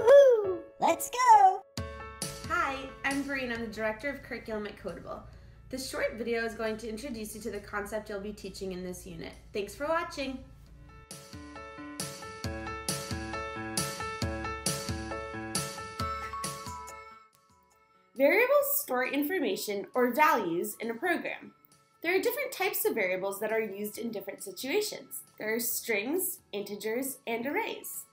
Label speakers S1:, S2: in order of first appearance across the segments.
S1: Woohoo! Let's go!
S2: Hi, I'm Breen. I'm the Director of Curriculum at Kodable. This short video is going to introduce you to the concept you'll be teaching in this unit. Thanks for watching! Variables store information or values in a program. There are different types of variables that are used in different situations. There are strings, integers, and arrays.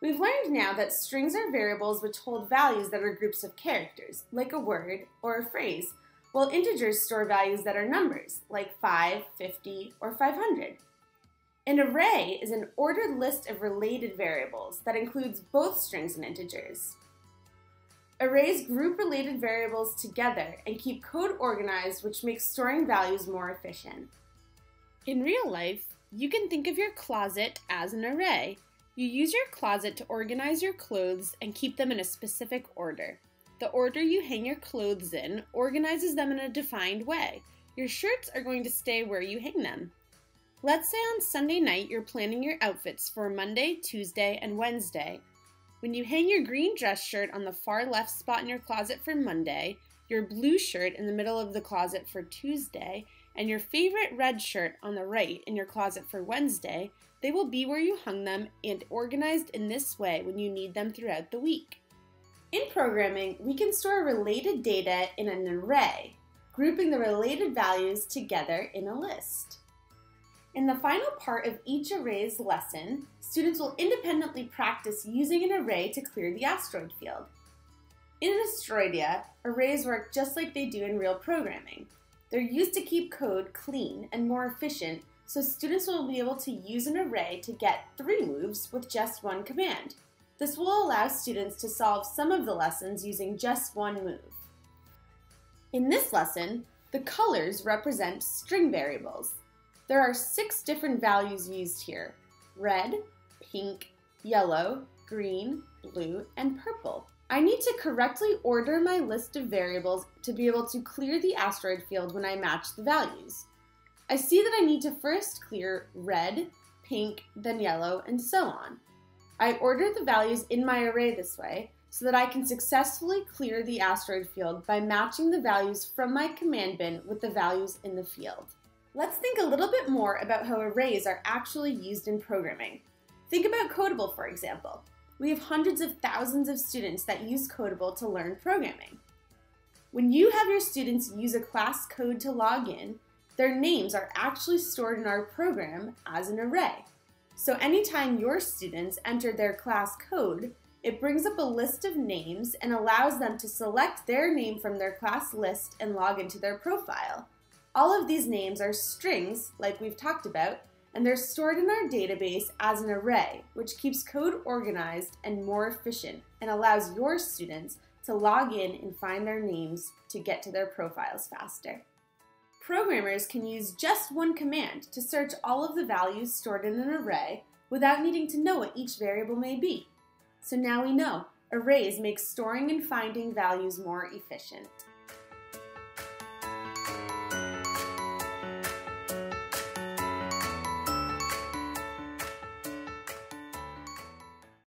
S2: We've learned now that strings are variables which hold values that are groups of characters, like a word or a phrase, while integers store values that are numbers, like 5, 50, or 500. An array is an ordered list of related variables that includes both strings and integers. Arrays group related variables together and keep code organized, which makes storing values more efficient. In real life, you can think of your closet as an array, you use your closet to organize your clothes and keep them in a specific order. The order you hang your clothes in organizes them in a defined way. Your shirts are going to stay where you hang them. Let's say on Sunday night you're planning your outfits for Monday, Tuesday, and Wednesday. When you hang your green dress shirt on the far left spot in your closet for Monday, your blue shirt in the middle of the closet for Tuesday, and your favorite red shirt on the right in your closet for Wednesday, they will be where you hung them and organized in this way when you need them throughout the week. In programming, we can store related data in an array, grouping the related values together in a list. In the final part of each array's lesson, students will independently practice using an array to clear the asteroid field. In Asteroidia, arrays work just like they do in real programming. They're used to keep code clean and more efficient so students will be able to use an array to get three moves with just one command. This will allow students to solve some of the lessons using just one move. In this lesson, the colors represent string variables. There are six different values used here, red, pink, yellow, green, blue, and purple. I need to correctly order my list of variables to be able to clear the asteroid field when I match the values. I see that I need to first clear red, pink, then yellow, and so on. I ordered the values in my array this way so that I can successfully clear the asteroid field by matching the values from my command bin with the values in the field. Let's think a little bit more about how arrays are actually used in programming. Think about Kodable, for example. We have hundreds of thousands of students that use Kodable to learn programming. When you have your students use a class code to log in, their names are actually stored in our program as an array. So anytime your students enter their class code, it brings up a list of names and allows them to select their name from their class list and log into their profile. All of these names are strings, like we've talked about, and they're stored in our database as an array, which keeps code organized and more efficient and allows your students to log in and find their names to get to their profiles faster. Programmers can use just one command to search all of the values stored in an array without needing to know what each variable may be. So now we know, arrays make storing and finding values more efficient.